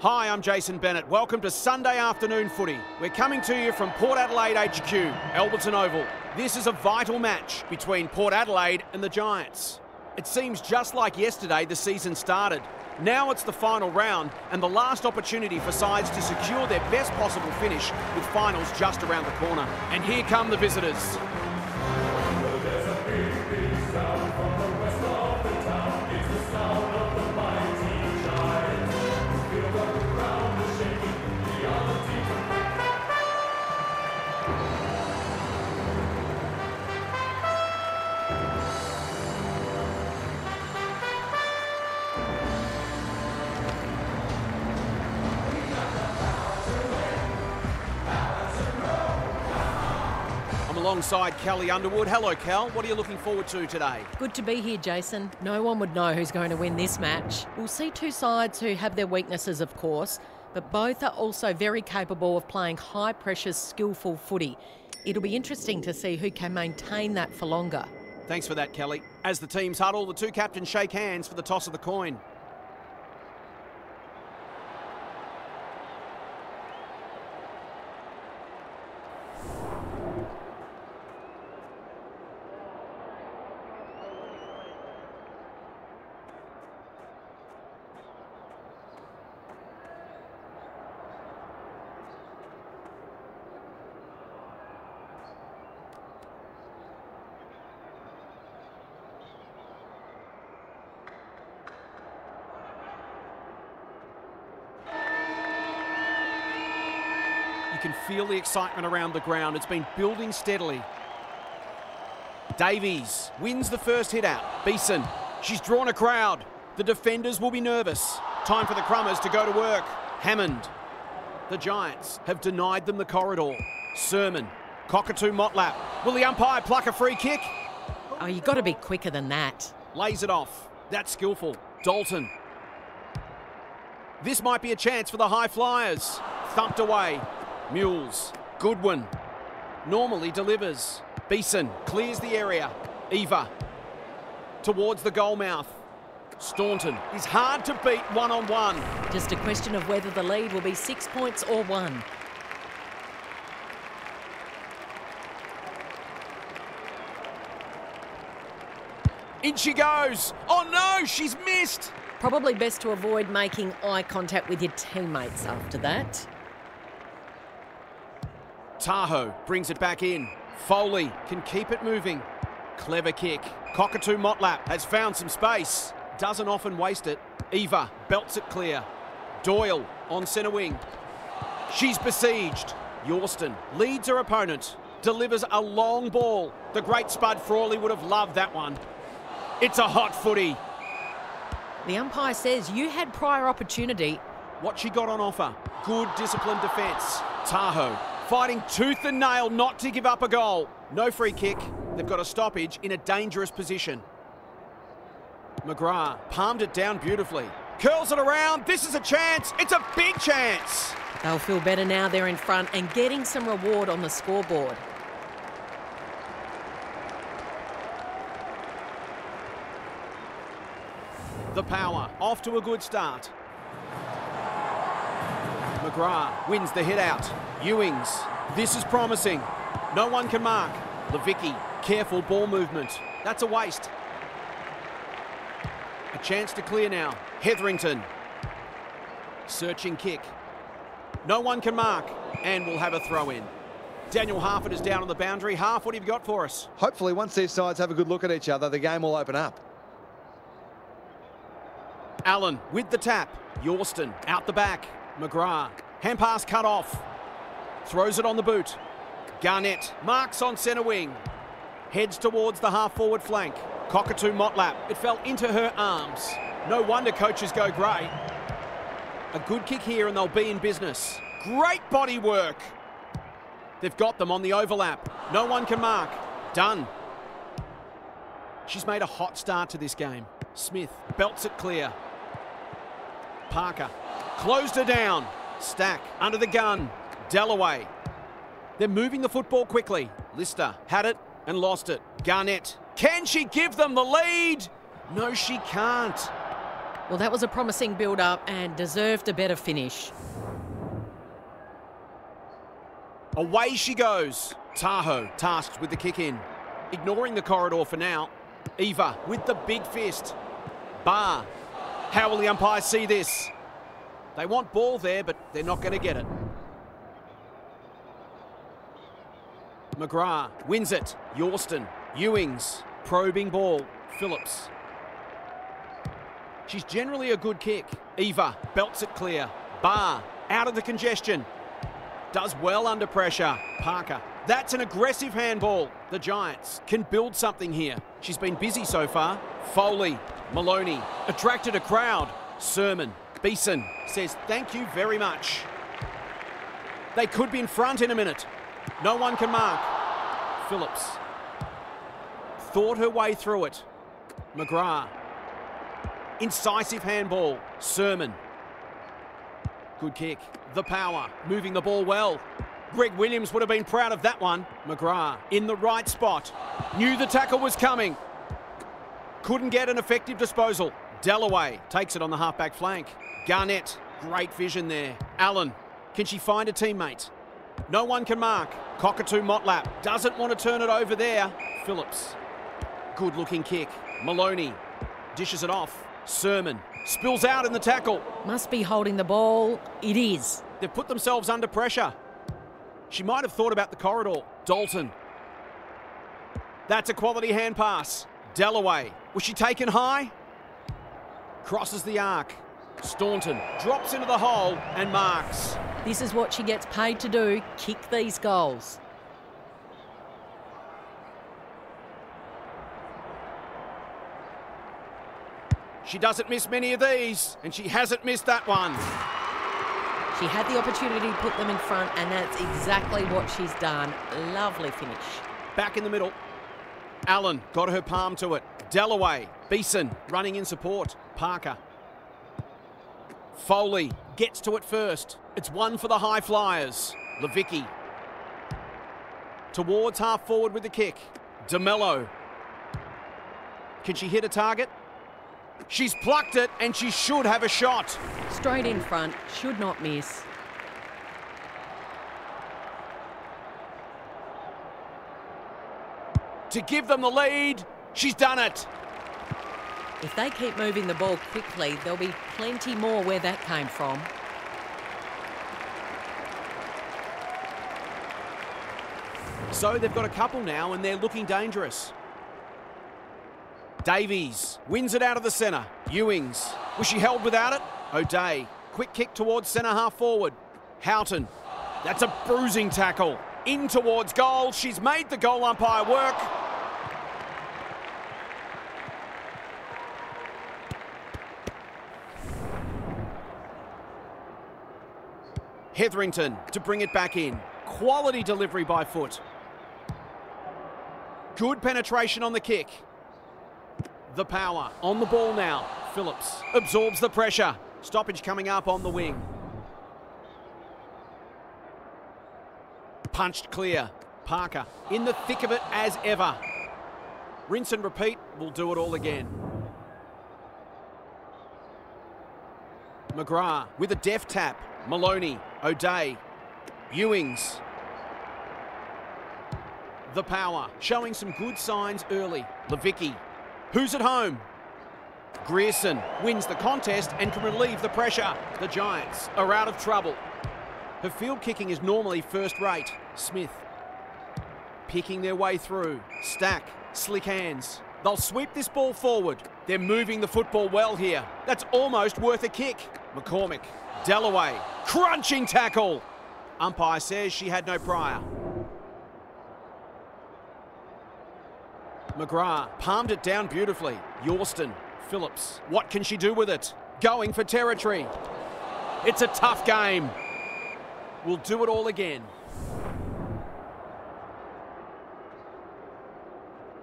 Hi, I'm Jason Bennett. Welcome to Sunday afternoon footy. We're coming to you from Port Adelaide HQ, Alberton Oval. This is a vital match between Port Adelaide and the Giants. It seems just like yesterday the season started. Now it's the final round and the last opportunity for sides to secure their best possible finish with finals just around the corner. And here come the visitors. Alongside Kelly Underwood. Hello, Cal. What are you looking forward to today? Good to be here, Jason. No one would know who's going to win this match. We'll see two sides who have their weaknesses, of course, but both are also very capable of playing high pressure, skillful footy. It'll be interesting to see who can maintain that for longer. Thanks for that, Kelly. As the teams huddle, the two captains shake hands for the toss of the coin. You can feel the excitement around the ground. It's been building steadily. Davies wins the first hit out. Beeson, she's drawn a crowd. The defenders will be nervous. Time for the Crummers to go to work. Hammond. The Giants have denied them the corridor. Sermon. Cockatoo Motlap. Will the umpire pluck a free kick? Oh, you've got to be quicker than that. Lays it off. That's skillful. Dalton. This might be a chance for the high flyers. Thumped away. Mules. Goodwin. Normally delivers. Beeson clears the area. Eva. Towards the goal mouth. Staunton is hard to beat one on one. Just a question of whether the lead will be six points or one. In she goes. Oh no, she's missed. Probably best to avoid making eye contact with your teammates after that. Tahoe brings it back in. Foley can keep it moving. Clever kick. Cockatoo Motlap has found some space. Doesn't often waste it. Eva belts it clear. Doyle on centre wing. She's besieged. Yorston leads her opponent. Delivers a long ball. The great Spud Frawley would have loved that one. It's a hot footy. The umpire says you had prior opportunity. What she got on offer. Good disciplined defence. Tahoe fighting tooth and nail not to give up a goal. No free kick. They've got a stoppage in a dangerous position. McGrath palmed it down beautifully. Curls it around. This is a chance. It's a big chance. They'll feel better now they're in front and getting some reward on the scoreboard. The power off to a good start. McGrath wins the hit out. Ewings, this is promising. No one can mark. Levicki, careful ball movement. That's a waste. A chance to clear now. Hetherington. Searching kick. No one can mark. And we'll have a throw in. Daniel Harford is down on the boundary. Half, what have you got for us? Hopefully, once these sides have a good look at each other, the game will open up. Allen with the tap. Yorston out the back. McGrath. Hand pass cut off. Throws it on the boot. Garnett marks on centre wing. Heads towards the half forward flank. Cockatoo Motlap. It fell into her arms. No wonder coaches go grey. A good kick here and they'll be in business. Great body work. They've got them on the overlap. No one can mark. Done. She's made a hot start to this game. Smith belts it clear. Parker closed her down. Stack under the gun. Dalloway. They're moving the football quickly. Lister had it and lost it. Garnett. Can she give them the lead? No, she can't. Well, that was a promising build up and deserved a better finish. Away she goes. Tahoe tasked with the kick in. Ignoring the corridor for now. Eva with the big fist. Barr. How will the umpires see this? They want ball there, but they're not going to get it. McGrath wins it. Yorston. Ewings. Probing ball. Phillips. She's generally a good kick. Eva belts it clear. Barr out of the congestion. Does well under pressure. Parker. That's an aggressive handball. The Giants can build something here. She's been busy so far. Foley. Moloney. Attracted a crowd. Sermon. Beeson says thank you very much. They could be in front in a minute. No one can mark. Phillips. Thought her way through it. McGrath. Incisive handball. Sermon. Good kick. The power. Moving the ball well. Greg Williams would have been proud of that one. McGrath in the right spot. Knew the tackle was coming. Couldn't get an effective disposal. Dalloway takes it on the halfback flank. Garnett, great vision there. Allen, can she find a teammate? No one can mark. Cockatoo Motlap doesn't want to turn it over there. Phillips, good looking kick. Moloney dishes it off. Sermon spills out in the tackle. Must be holding the ball. It is. They've put themselves under pressure. She might have thought about the corridor. Dalton. That's a quality hand pass. Dalloway. Was she taken high? Crosses the arc. Staunton drops into the hole and marks. This is what she gets paid to do kick these goals. She doesn't miss many of these, and she hasn't missed that one. She had the opportunity to put them in front, and that's exactly what she's done. Lovely finish. Back in the middle. Allen got her palm to it. Dalloway, Beeson running in support. Parker. Foley gets to it first. It's one for the high flyers. Levicki. Towards half forward with the kick. DeMello. Can she hit a target? She's plucked it and she should have a shot. Straight in front, should not miss. To give them the lead, she's done it. If they keep moving the ball quickly, there'll be plenty more where that came from. So they've got a couple now and they're looking dangerous. Davies wins it out of the centre. Ewings. Was she held without it? O'Dea. Quick kick towards centre half forward. Houghton. That's a bruising tackle. In towards goal. She's made the goal umpire work. Hetherington to bring it back in. Quality delivery by foot. Good penetration on the kick. The power on the ball now. Phillips absorbs the pressure. Stoppage coming up on the wing. Punched clear. Parker in the thick of it as ever. Rinse and repeat. We'll do it all again. McGrath with a deft tap. Moloney, O'Dea, Ewings. The power showing some good signs early. Levicki Who's at home? Grierson wins the contest and can relieve the pressure. The Giants are out of trouble. Her field kicking is normally first rate. Smith picking their way through. Stack, slick hands. They'll sweep this ball forward. They're moving the football well here. That's almost worth a kick. McCormick, Dalloway, crunching tackle. Umpire says she had no prior. McGrath palmed it down beautifully. Yorston, Phillips. What can she do with it? Going for territory. It's a tough game. We'll do it all again.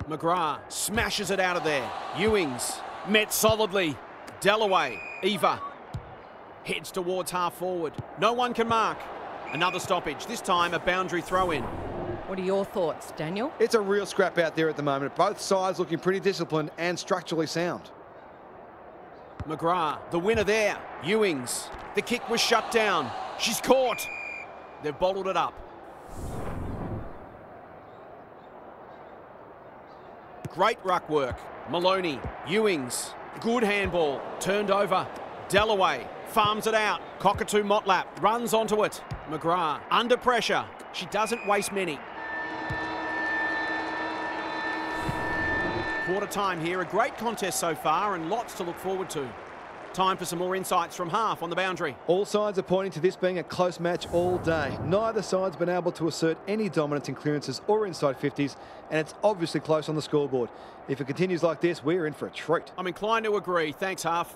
McGrath smashes it out of there. Ewings met solidly. Dalloway, Eva heads towards half forward. No one can mark. Another stoppage, this time a boundary throw in. What are your thoughts, Daniel? It's a real scrap out there at the moment. Both sides looking pretty disciplined and structurally sound. McGrath, the winner there. Ewings. The kick was shut down. She's caught. They've bottled it up. Great ruck work. Moloney, Ewings, good handball, turned over. Dalloway farms it out. Cockatoo Motlap runs onto it. McGrath under pressure. She doesn't waste many. Quarter time here. A great contest so far and lots to look forward to. Time for some more insights from half on the boundary. All signs are pointing to this being a close match all day. Neither side's been able to assert any dominance in clearances or inside 50s, and it's obviously close on the scoreboard. If it continues like this, we're in for a treat. I'm inclined to agree. Thanks, half.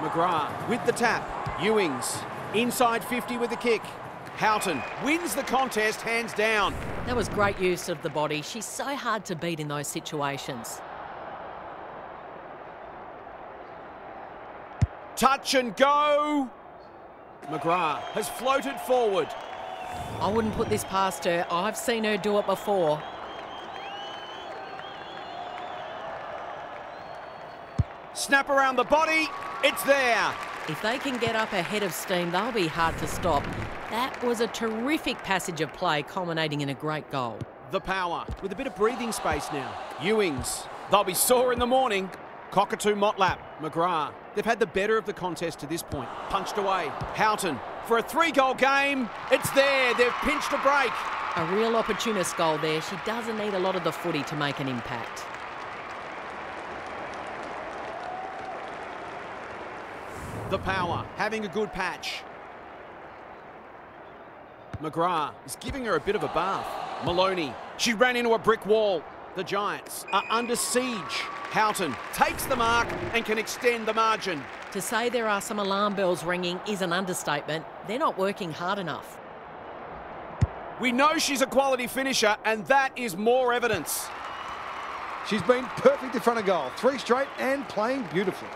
McGrath with the tap. Ewings inside 50 with the kick. Houghton wins the contest hands down. That was great use of the body. She's so hard to beat in those situations. Touch and go. McGrath has floated forward. I wouldn't put this past her. I've seen her do it before. Snap around the body. It's there. If they can get up ahead of steam, they'll be hard to stop. That was a terrific passage of play, culminating in a great goal. The power with a bit of breathing space now. Ewings. They'll be sore in the morning. Cockatoo Motlap. McGrath. They've had the better of the contest to this point. Punched away. Houghton for a three goal game. It's there. They've pinched a break. A real opportunist goal there. She doesn't need a lot of the footy to make an impact. The power, having a good patch. McGrath is giving her a bit of a bath. Moloney, she ran into a brick wall. The Giants are under siege. Houghton takes the mark and can extend the margin. To say there are some alarm bells ringing is an understatement. They're not working hard enough. We know she's a quality finisher, and that is more evidence. She's been perfect in front of goal. Three straight and playing beautifully.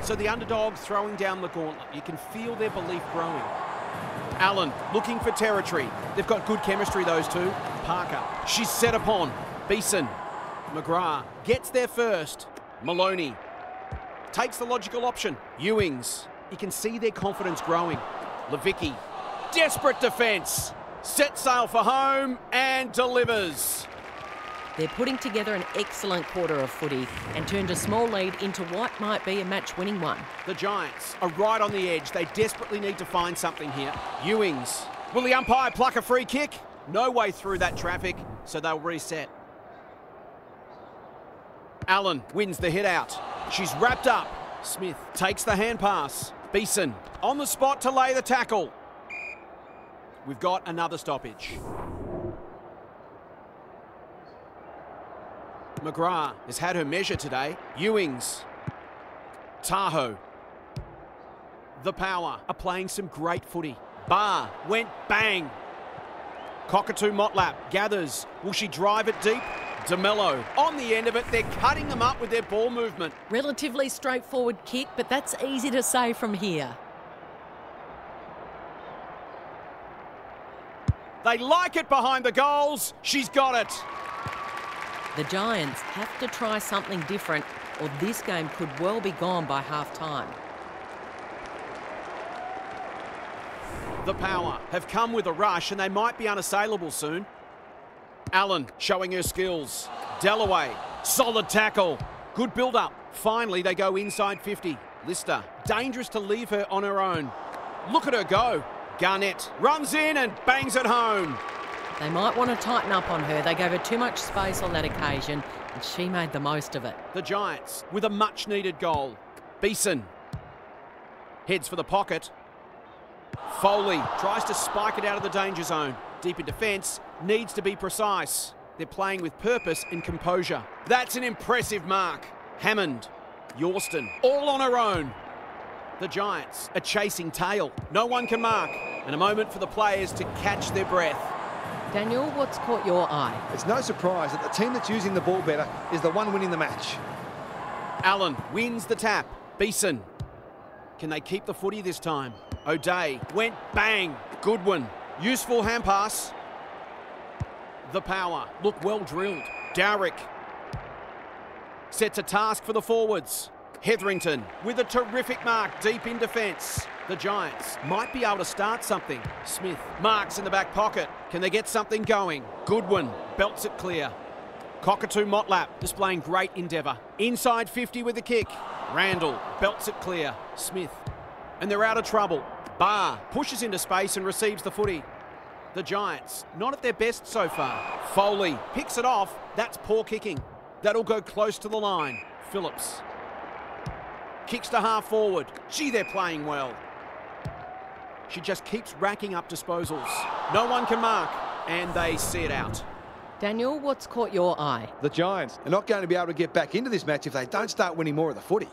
So the underdog throwing down the gauntlet. You can feel their belief growing. Allen looking for territory. They've got good chemistry, those two. Parker, she's set upon. Beeson, McGrath gets there first. Moloney takes the logical option. Ewings, you can see their confidence growing. Levicki, desperate defence. Set sail for home and delivers. They're putting together an excellent quarter of footy and turned a small lead into what might be a match winning one. The Giants are right on the edge. They desperately need to find something here. Ewings. Will the umpire pluck a free kick? No way through that traffic, so they'll reset. Allen wins the hit out. She's wrapped up. Smith takes the hand pass. Beeson on the spot to lay the tackle. We've got another stoppage. McGrath has had her measure today. Ewings. Tahoe. The power are playing some great footy. Barr went bang. Cockatoo Motlap gathers. Will she drive it deep? DeMello on the end of it. They're cutting them up with their ball movement. Relatively straightforward kick, but that's easy to say from here. They like it behind the goals. She's got it. The Giants have to try something different, or this game could well be gone by half time. The power have come with a rush and they might be unassailable soon. Allen showing her skills. Dalloway, solid tackle. Good build up. Finally, they go inside 50. Lister, dangerous to leave her on her own. Look at her go. Garnett runs in and bangs it home. They might want to tighten up on her. They gave her too much space on that occasion, and she made the most of it. The Giants with a much needed goal. Beeson heads for the pocket. Foley tries to spike it out of the danger zone. Deep in defence, needs to be precise. They're playing with purpose and composure. That's an impressive mark. Hammond, Yorston, all on her own. The Giants are chasing tail. No one can mark. And a moment for the players to catch their breath. Daniel, what's caught your eye? It's no surprise that the team that's using the ball better is the one winning the match. Allen wins the tap. Beeson. Can they keep the footy this time? O'Dea went bang. Goodwin. Useful hand pass. The power. Look well drilled. Dowrick sets a task for the forwards. Hetherington with a terrific mark deep in defence. The Giants might be able to start something. Smith marks in the back pocket. Can they get something going? Goodwin belts it clear. Cockatoo Motlap displaying great endeavour. Inside 50 with the kick. Randall belts it clear. Smith. And they're out of trouble. Barr pushes into space and receives the footy. The Giants not at their best so far. Foley picks it off. That's poor kicking. That'll go close to the line. Phillips kicks to half forward. Gee, they're playing well. She just keeps racking up disposals. No one can mark, and they see it out. Daniel, what's caught your eye? The Giants are not going to be able to get back into this match if they don't start winning more of the footy.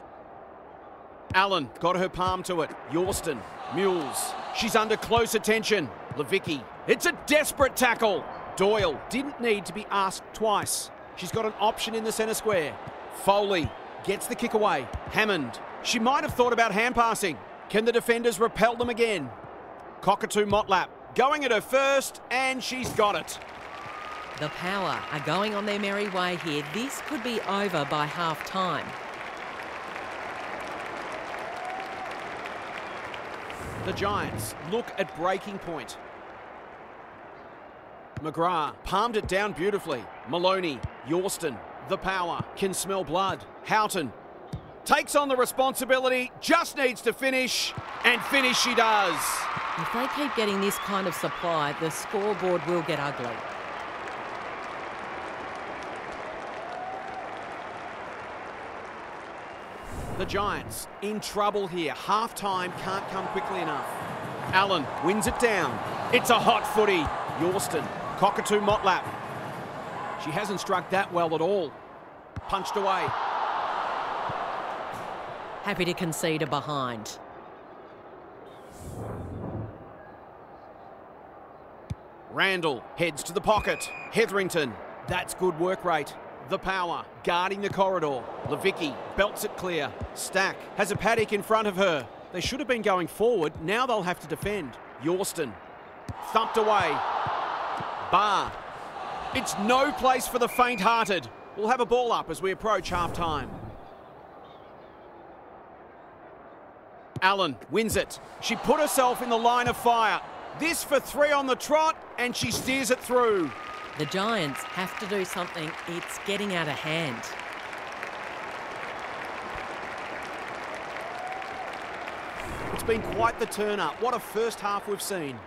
Allen got her palm to it. Yorston, Mules. She's under close attention. Levicki. It's a desperate tackle. Doyle didn't need to be asked twice. She's got an option in the centre square. Foley gets the kick away. Hammond. She might have thought about hand passing. Can the defenders repel them again? Cockatoo Motlap going at her first, and she's got it. The Power are going on their merry way here. This could be over by half time. The Giants look at breaking point. McGrath palmed it down beautifully. Moloney, Yorston, the power, can smell blood. Houghton takes on the responsibility, just needs to finish, and finish she does. If they keep getting this kind of supply, the scoreboard will get ugly. The Giants in trouble here. Half time can't come quickly enough. Allen wins it down. It's a hot footy. Yorston, Cockatoo Motlap. She hasn't struck that well at all. Punched away. Happy to concede a behind. Randall heads to the pocket. Hetherington, that's good work rate. The power, guarding the corridor. Levicki belts it clear. Stack has a paddock in front of her. They should have been going forward. Now they'll have to defend. Yorston thumped away. Barr. It's no place for the faint-hearted. We'll have a ball up as we approach half-time. Allen wins it. She put herself in the line of fire. This for three on the trot, and she steers it through. The Giants have to do something. It's getting out of hand. It's been quite the turn up. What a first half we've seen.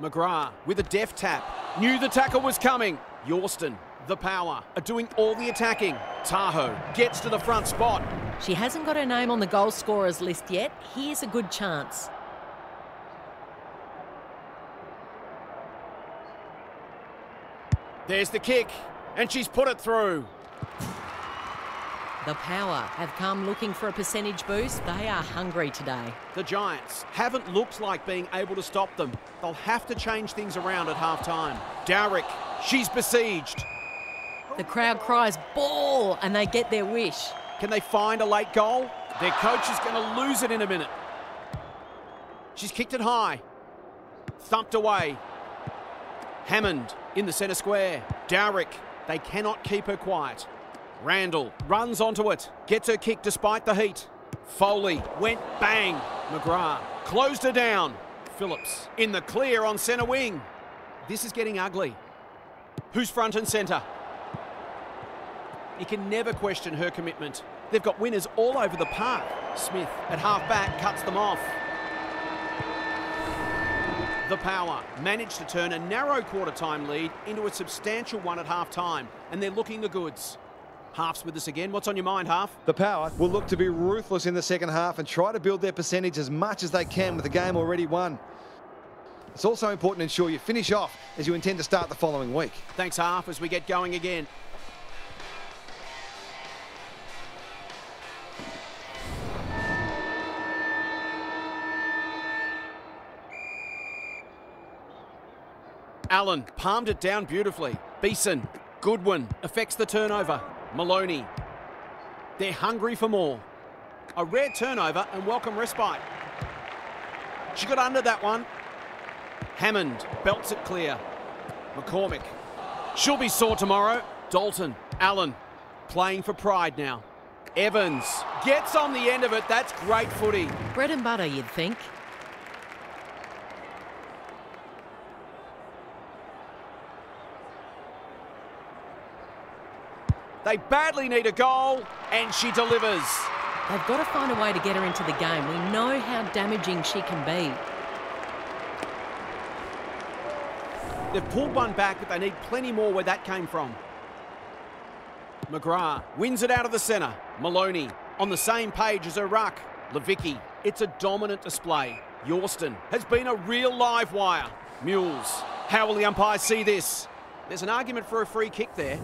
McGrath with a deft tap. Knew the tackle was coming. Yorston, the power, are doing all the attacking. Tahoe gets to the front spot. She hasn't got her name on the goal scorers list yet. Here's a good chance. There's the kick, and she's put it through. The Power have come looking for a percentage boost. They are hungry today. The Giants haven't looked like being able to stop them. They'll have to change things around at half time. Dowrick, she's besieged. The crowd cries ball and they get their wish. Can they find a late goal? Their coach is going to lose it in a minute. She's kicked it high. Thumped away. Hammond in the centre square. Dowrick, they cannot keep her quiet. Randall runs onto it, gets her kick despite the heat. Foley went bang. McGrath closed her down. Phillips in the clear on centre wing. This is getting ugly. Who's front and centre? You can never question her commitment. They've got winners all over the park. Smith at half back cuts them off. The power managed to turn a narrow quarter time lead into a substantial one at half time, and they're looking the goods. Half's with us again. What's on your mind, Half? The Power will look to be ruthless in the second half and try to build their percentage as much as they can with the game already won. It's also important to ensure you finish off as you intend to start the following week. Thanks, Half, as we get going again. Allen palmed it down beautifully. Beeson, Goodwin affects the turnover. Moloney. They're hungry for more. A rare turnover and welcome respite. She got under that one. Hammond belts it clear. McCormick. She'll be sore tomorrow. Dalton. Allen. Playing for pride now. Evans gets on the end of it. That's great footy. Bread and butter, you'd think. They badly need a goal, and she delivers. They've got to find a way to get her into the game. We know how damaging she can be. They've pulled one back, but they need plenty more where that came from. McGrath wins it out of the centre. Moloney on the same page as her ruck. Levicki, it's a dominant display. Yorston has been a real live wire. Mules, how will the umpires see this? There's an argument for a free kick there.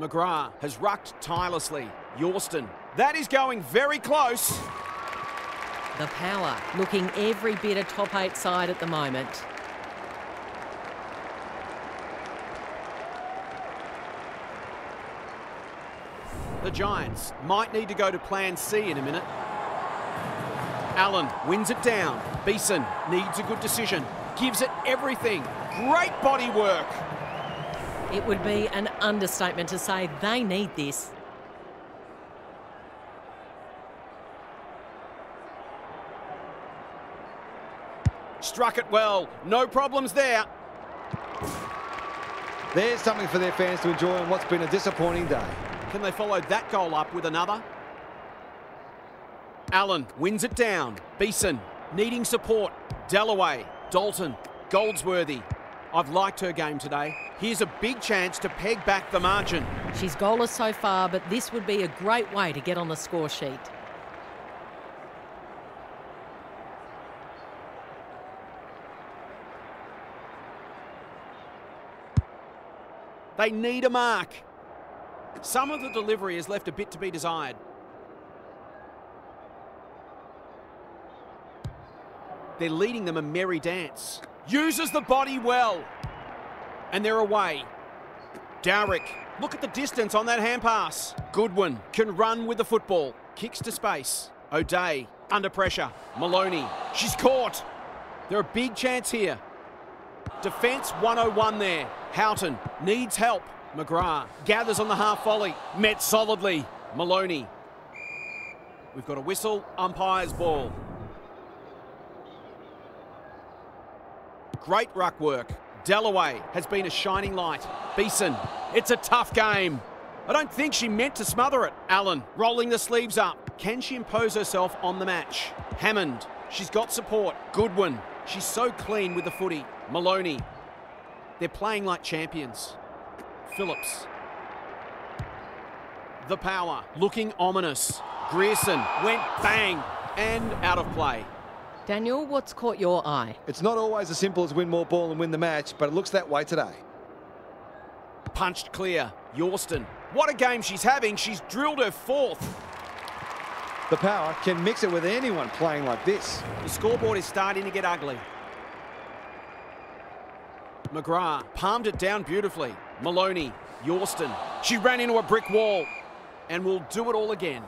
McGrath has rucked tirelessly. Yorston, that is going very close. The power looking every bit a top eight side at the moment. The Giants might need to go to plan C in a minute. Allen wins it down. Beeson needs a good decision. Gives it everything. Great body work. It would be an understatement to say they need this. Struck it well. No problems there. There's something for their fans to enjoy on what's been a disappointing day. Can they follow that goal up with another? Allen wins it down. Beeson needing support. Dalloway, Dalton, Goldsworthy. I've liked her game today. Here's a big chance to peg back the margin. She's goalless so far, but this would be a great way to get on the score sheet. They need a mark. Some of the delivery has left a bit to be desired. They're leading them a merry dance. Uses the body well. And they're away. Dowrick, look at the distance on that hand pass. Goodwin can run with the football. Kicks to space. O'Dea under pressure. Moloney, she's caught. They're a big chance here. Defence 101 there. Houghton needs help. McGrath gathers on the half volley. Met solidly. Moloney. We've got a whistle. Umpire's ball. Great ruck work. Dalloway has been a shining light. Beeson, it's a tough game. I don't think she meant to smother it. Allen rolling the sleeves up. Can she impose herself on the match? Hammond, she's got support. Goodwin, she's so clean with the footy. Moloney, they're playing like champions. Phillips. The power, looking ominous. Grierson went bang and out of play. Daniel, what's caught your eye? It's not always as simple as win more ball and win the match, but it looks that way today. Punched clear. Yorston. What a game she's having. She's drilled her fourth. The power can mix it with anyone playing like this. The scoreboard is starting to get ugly. McGrath palmed it down beautifully. Moloney, Yorston. She ran into a brick wall and will do it all again.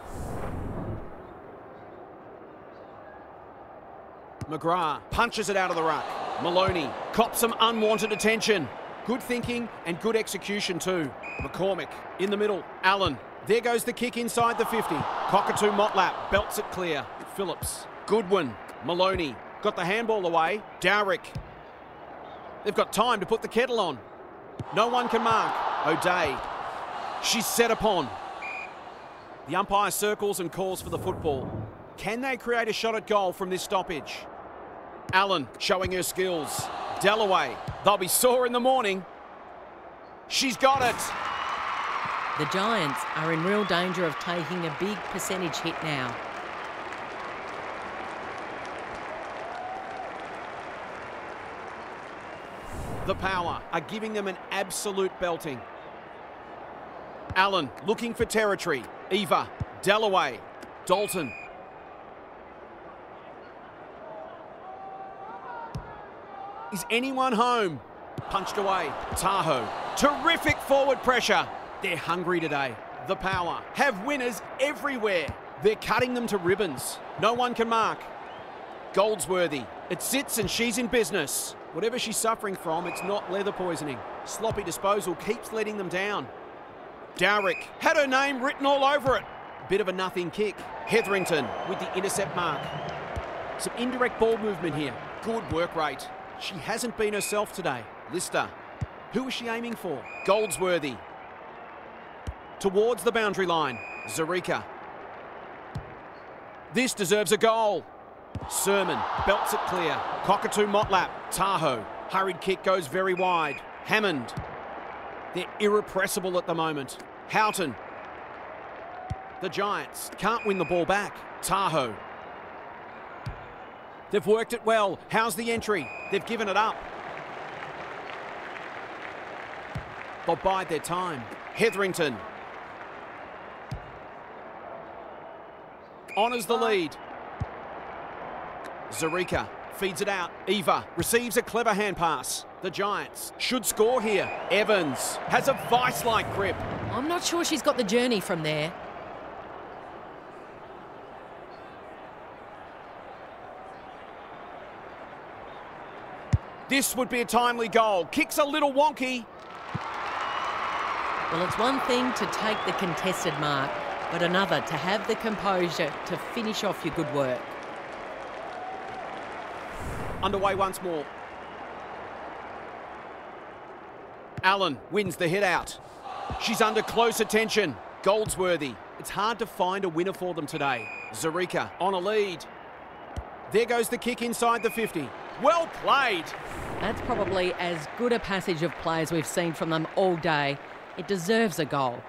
McGrath punches it out of the ruck. Moloney cops some unwanted attention. Good thinking and good execution too. McCormick in the middle. Allen. There goes the kick inside the 50. Cockatoo Motlap belts it clear. Phillips. Goodwin. Moloney. Got the handball away. Dowrick. They've got time to put the kettle on. No one can mark. O'Dea. She's set upon. The umpire circles and calls for the football. Can they create a shot at goal from this stoppage? Allen showing her skills. Dalloway. They'll be sore in the morning. She's got it. The Giants are in real danger of taking a big percentage hit now. The power are giving them an absolute belting. Allen looking for territory. Eva, Dalloway, Dalton. Is anyone home? Punched away. Tahoe. Terrific forward pressure. They're hungry today. The power have winners everywhere. They're cutting them to ribbons. No one can mark. Goldsworthy. It sits and she's in business. Whatever she's suffering from, it's not leather poisoning. Sloppy disposal keeps letting them down. Dowrick had her name written all over it. Bit of a nothing kick. Hetherington with the intercept mark. Some indirect ball movement here. Good work rate. She hasn't been herself today. Lister. Who is she aiming for? Goldsworthy. Towards the boundary line. Zreika. This deserves a goal. Sermon belts it clear. Cockatoo Motlap. Tahoe. Hurried kick goes very wide. Hammond. They're irrepressible at the moment. Houghton. The Giants can't win the ball back. Tahoe. They've worked it well. How's the entry? They've given it up. They'll bide their time. Hetherington. Honours the lead. Zreika feeds it out. Eva receives a clever hand pass. The Giants should score here. Evans has a vice-like grip. I'm not sure she's got the journey from there. This would be a timely goal. Kicks a little wonky. Well, it's one thing to take the contested mark, but another to have the composure to finish off your good work. Underway once more. Allen wins the hit out. She's under close attention. Goldsworthy. It's hard to find a winner for them today. Zreika on a lead. There goes the kick inside the 50. Well played. That's probably as good a passage of play as we've seen from them all day. It deserves a goal.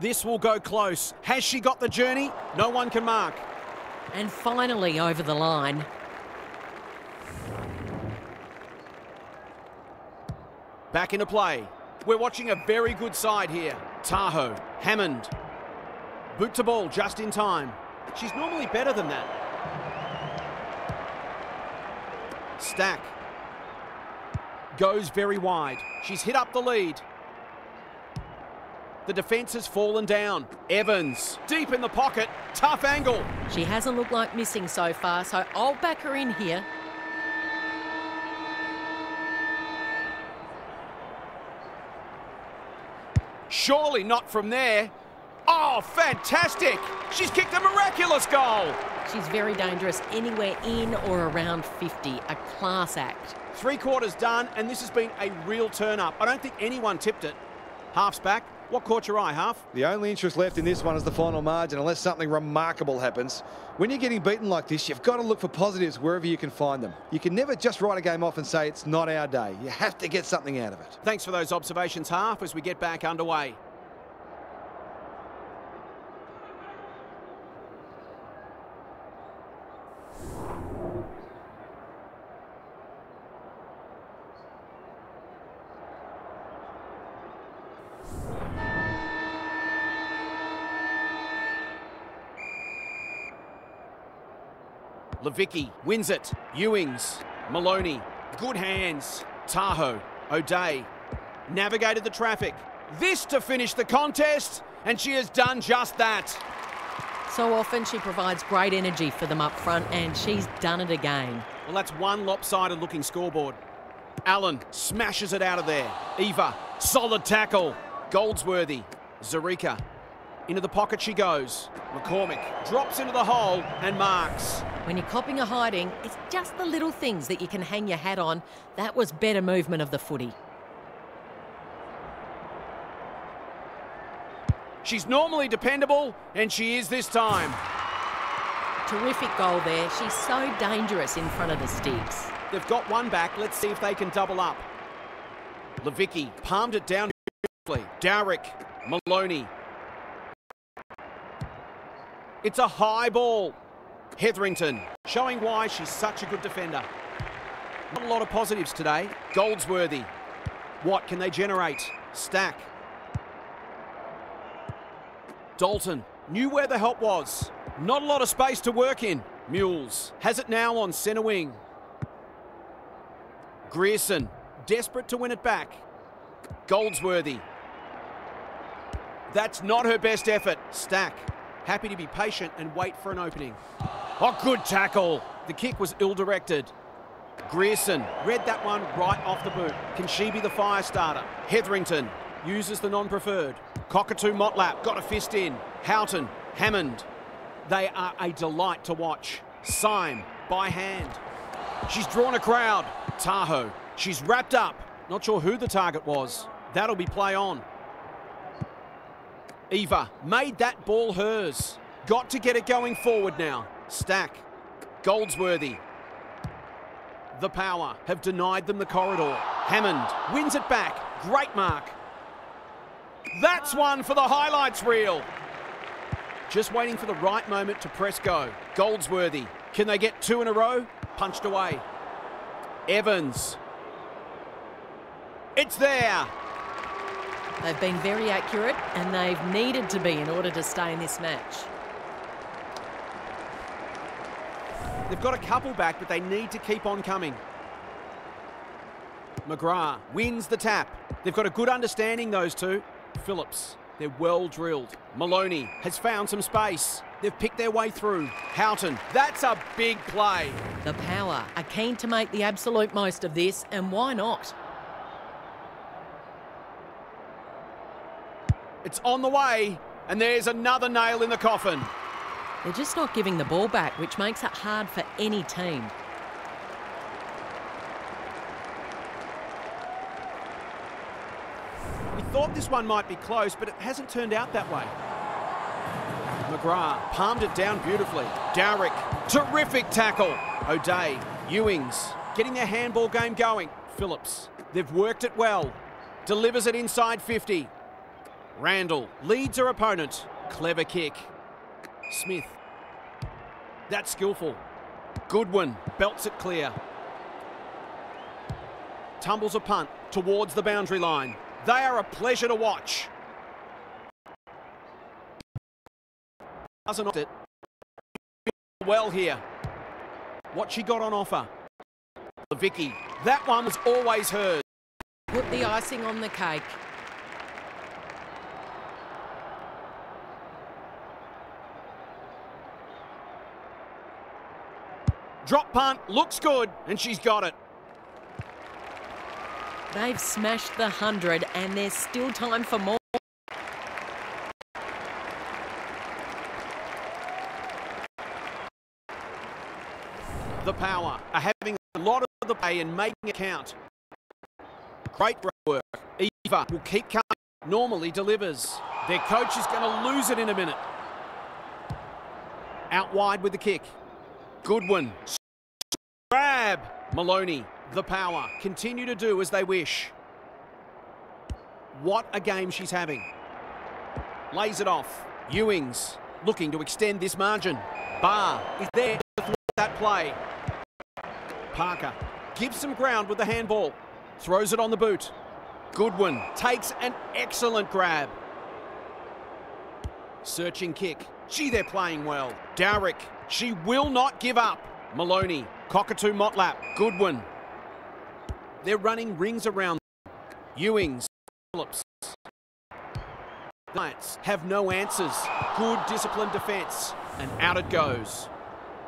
This will go close. Has she got the journey? No one can mark. And finally over the line. Back into play. We're watching a very good side here. Tahoe, Hammond. Boot to ball just in time. She's normally better than that. Stack. Goes very wide. She's hit up the lead. The defence has fallen down. Evans, deep in the pocket. Tough angle. She hasn't looked like missing so far, so I'll back her in here. Surely not from there. Oh, fantastic! She's kicked a miraculous goal. She's very dangerous anywhere in or around 50. A class act. Three quarters done, and this has been a real turn up. I don't think anyone tipped it. Half's back. What caught your eye, Half? The only interest left in this one is the final margin, unless something remarkable happens. When you're getting beaten like this, you've got to look for positives wherever you can find them. You can never just write a game off and say it's not our day. You have to get something out of it. Thanks for those observations, Half, as we get back underway. Levicki wins it. Ewings. Moloney. Good hands. Tahoe. O'Dea. Navigated the traffic. This to finish the contest, and she has done just that. So often she provides great energy for them up front, and she's done it again. Well, that's one lopsided looking scoreboard. Allen smashes it out of there. Eva, solid tackle. Goldsworthy. Zreika. Into the pocket she goes. McCormick drops into the hole and marks. When you're copping a hiding, it's just the little things that you can hang your hat on. That was better movement of the footy. She's normally dependable, and she is this time. Terrific goal there. She's so dangerous in front of the sticks. They've got one back. Let's see if they can double up. Levicki palmed it down. Dowrick, Moloney. It's a high ball. Hetherington showing why she's such a good defender. Not a lot of positives today. Goldsworthy. What can they generate? Stack. Dalton knew where the help was. Not a lot of space to work in. Mules has it now on centre wing. Grierson, desperate to win it back. Goldsworthy. That's not her best effort. Stack, happy to be patient and wait for an opening. Oh, good tackle. The kick was ill-directed. Grierson read that one right off the boot. Can she be the fire starter? Hetherington uses the non-preferred. Cockatoo Motlap got a fist in. Houghton, Hammond. They are a delight to watch. Syme by hand. She's drawn a crowd. Tahoe. She's wrapped up. Not sure who the target was. That'll be play on. Eva made that ball hers. Got to get it going forward now. Stack. Goldsworthy. The power have denied them the corridor. Hammond wins it back. Great mark. That's one for the highlights reel. Just waiting for the right moment to press go. Goldsworthy. Can they get two in a row? Punched away. Evans. It's there. They've been very accurate and they've needed to be in order to stay in this match. They've got a couple back, but they need to keep on coming. McGrath wins the tap. They've got a good understanding, those two. Phillips, they're well drilled. Moloney has found some space. They've picked their way through. Houghton, that's a big play. The power are keen to make the absolute most of this, and why not? It's on the way, and there's another nail in the coffin. They're just not giving the ball back, which makes it hard for any team. We thought this one might be close, but it hasn't turned out that way. McGrath palmed it down beautifully. Dowrick, terrific tackle. O'Dea, Ewings, getting their handball game going. Phillips, they've worked it well. Delivers it inside 50. Randall leads her opponent. Clever kick. Smith. That's skillful. Goodwin belts it clear. Tumbles a punt towards the boundary line. They are a pleasure to watch. Doesn't it well here. What she got on offer. Vicky, that one was always hers. Put the icing on the cake. Drop punt, looks good, and she's got it. They've smashed the 100 and there's still time for more. The power are having a lot of the play and making it count. Great work. Eva will keep coming. Normally delivers. Their coach is going to lose it in a minute. Out wide with the kick. Goodwin. Grab. Moloney. The power. Continue to do as they wish. What a game she's having. Lays it off. Ewings looking to extend this margin. Barr is there to that play. Parker gives some ground with the handball. Throws it on the boot. Goodwin takes an excellent grab. Searching kick. Gee, they're playing well. Dowrick, she will not give up. Moloney, Cockatoo Motlap, Goodwin. They're running rings around. Ewings, Phillips. Knights have no answers. Good disciplined defence. And out it goes.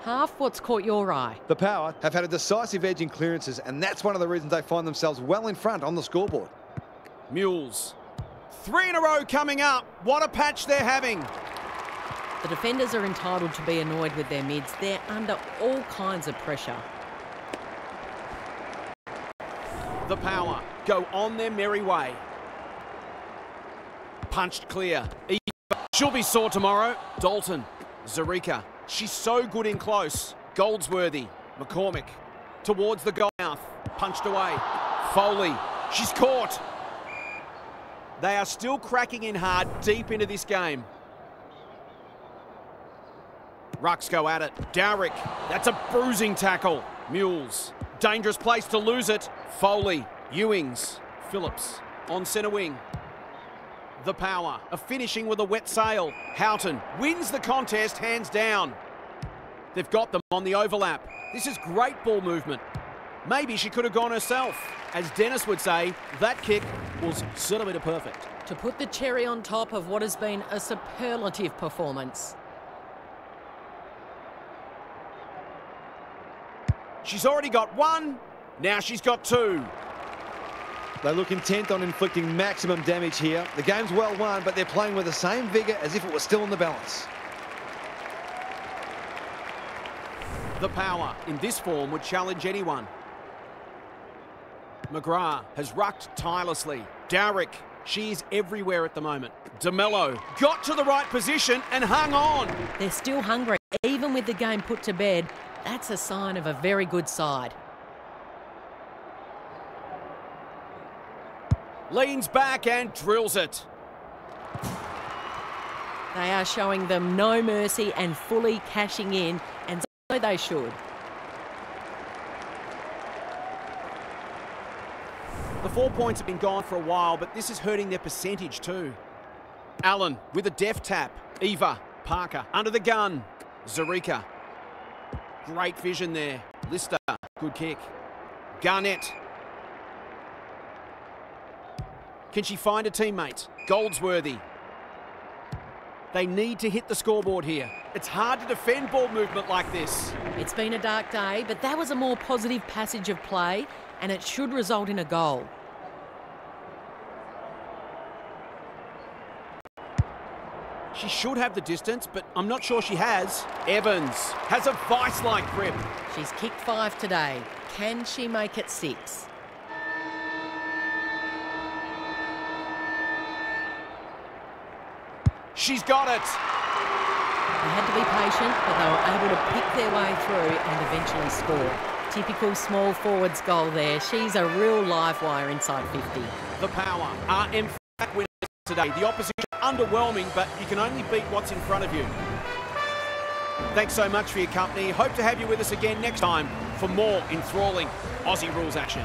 Half what's caught your eye. The Power have had a decisive edge in clearances, and that's one of the reasons they find themselves well in front on the scoreboard. Mules. Three in a row coming up. What a patch they're having. The defenders are entitled to be annoyed with their mids. They're under all kinds of pressure. The Power go on their merry way. Punched clear. She'll be sore tomorrow. Dalton. Zreika. She's so good in close. Goldsworthy. McCormick. Towards the goal mouth. Punched away. Foley. She's caught. They are still cracking in hard deep into this game. Rucks go at it. Dowrick. That's a bruising tackle. Mules. Dangerous place to lose it. Foley. Ewings. Phillips. On centre wing. The power of finishing with a wet sail. Houghton wins the contest hands down. They've got them on the overlap. This is great ball movement. Maybe she could have gone herself. As Dennis would say, that kick was centimetre perfect. To put the cherry on top of what has been a superlative performance. She's already got one. Now she's got two. They look intent on inflicting maximum damage here. The game's well won, but they're playing with the same vigour as if it was still in the balance. The power in this form would challenge anyone. McGrath has rucked tirelessly. Dowrick, she's everywhere at the moment. DeMello got to the right position and hung on. They're still hungry. Even with the game put to bed, that's a sign of a very good side. Leans back and drills it. They are showing them no mercy and fully cashing in, and so they should. The four points have been gone for a while, but this is hurting their percentage too. Allen with a deft tap. Eva, Parker under the gun. Zreika. Great vision there. Lister, good kick. Garnett. Can she find a teammate? Goldsworthy. They need to hit the scoreboard here. It's hard to defend ball movement like this. It's been a dark day, but that was a more positive passage of play, and it should result in a goal. She should have the distance, but I'm not sure she has. Evans has a vice-like grip. She's kicked five today. Can she make it six? She's got it. They had to be patient, but they were able to pick their way through and eventually score. Typical small forwards goal there. She's a real live wire inside 50. The power are emphatic winners today. The opposition underwhelming, but you can only beat what's in front of you. Thanks so much for your company. Hope to have you with us again next time for more enthralling Aussie rules action.